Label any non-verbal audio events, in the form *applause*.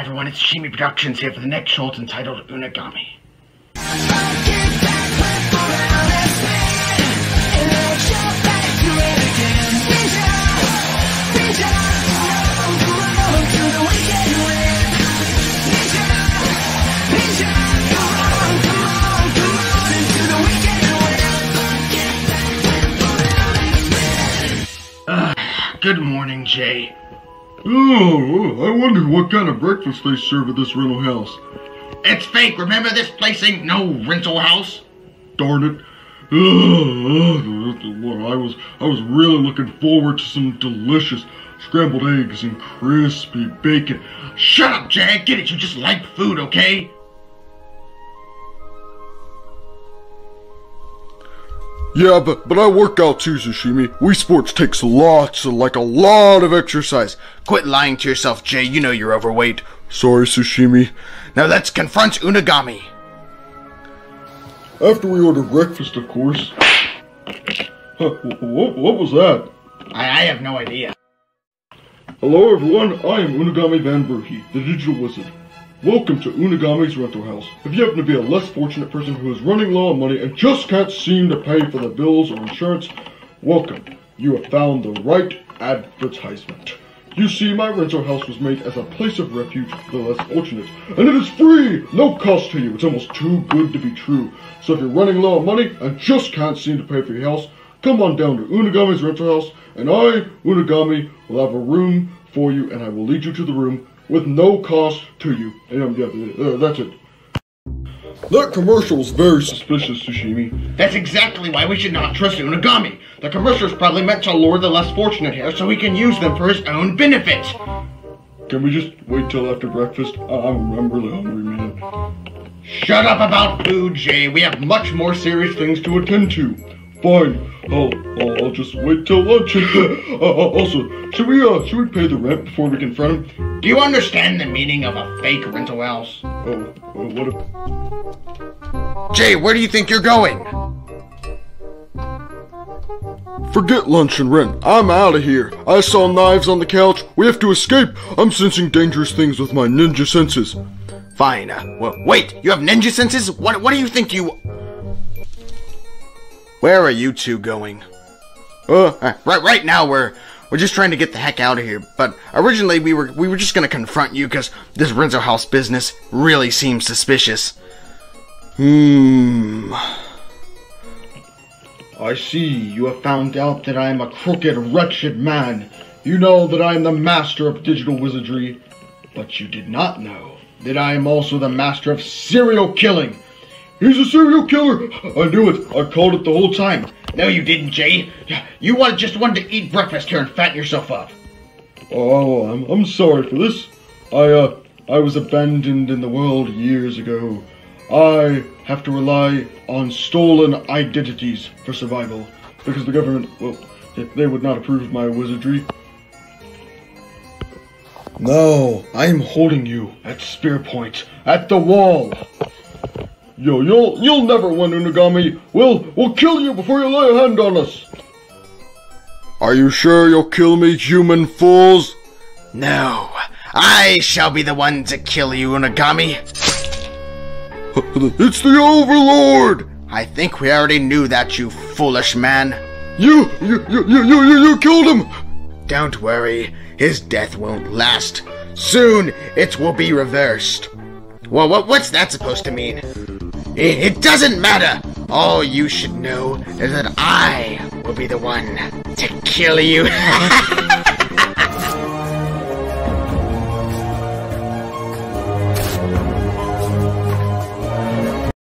Hi everyone, it's Sushimi Productions here for the next short entitled Unagami. Good morning, Jay. Oh, I wonder what kind of breakfast they serve at this rental house. It's fake, remember this place ain't no rental house? Darn it. I was I was really looking forward to some delicious scrambled eggs and crispy bacon. Shut up, Jay, I get it, you just like food, okay? Yeah, but but I work out too, Sushimi. Wii Sports takes lots of like a lot of exercise. Quit lying to yourself, Jay, you know you're overweight. Sorry, Sushimi. Now let's confront Unagami. After we order breakfast, of course. What, what was that? I, I have no idea. Hello, everyone. I am Unagami Van Burhi, the digital wizard. Welcome to Unagami's rental house. If you happen to be a less fortunate person who is running low on money and just can't seem to pay for the bills or insurance, welcome. You have found the right advertisement. You see, my rental house was made as a place of refuge for the less fortunate, and it is free, no cost to you. It's almost too good to be true. So if you're running low on money and just can't seem to pay for your house, come on down to Unagami's rental house, and I, Unagami, will have a room for you, and I will lead you to the room with no cost to you. And yeah, uh, that's it. That commercial was very suspicious, Sushimi. That's exactly why we should not trust Unagami. The commercial is probably meant to lure the less fortunate here so he can use them for his own benefit. Can we just wait till after breakfast? I- I'm, I'm really hungry, man. Shut up about food, Jay. We have much more serious things to Attend to. Fine. I'll, I'll, I'll just wait till lunch. uh, uh, also, should we uh should we pay the rent before we confront him? Do you understand the meaning of a fake rental house? Oh, uh, what if... Jay, where do you think you're going? Forget lunch and rent. I'm out of here. I saw knives on the couch. We have to escape. I'm sensing dangerous things with my ninja senses. Fine. Uh, well, wait, you have ninja senses? What, what do you think you... Where are you two going? Uh, Uh, right, right now we're we're just trying to get the heck out of here. But originally we were we were just gonna confront you because this rental house business really seems suspicious. hmm. I see you have found out that I am a crooked, wretched man. You know that I am the master of digital wizardry, but you did not know that I am also the master of serial killing. He's a serial killer. I knew it. I called it the whole time. No, you didn't, Jay. You want, just wanted to eat breakfast here and fatten yourself up. Oh, I'm, I'm sorry for this. I, uh, I was abandoned in the world years ago. I have to rely on stolen identities for survival because the government, well, they- they would not approve of my wizardry. No, I am holding you at spear point, at the wall. Yo, you'll you'll never win, Unagami. We'll we'll kill you before you lay a hand on us. Are you sure you'll kill me, human fools? No, I shall be the one to kill you, Unagami. *laughs* It's the Overlord! I think we already knew that, you foolish man. You, you, you, you, you, you, you killed him! Don't worry, his death won't last. Soon, it will be reversed. Well, what, what's that supposed to mean? It, it doesn't matter. All you should know is that I will be the one to kill you. *laughs*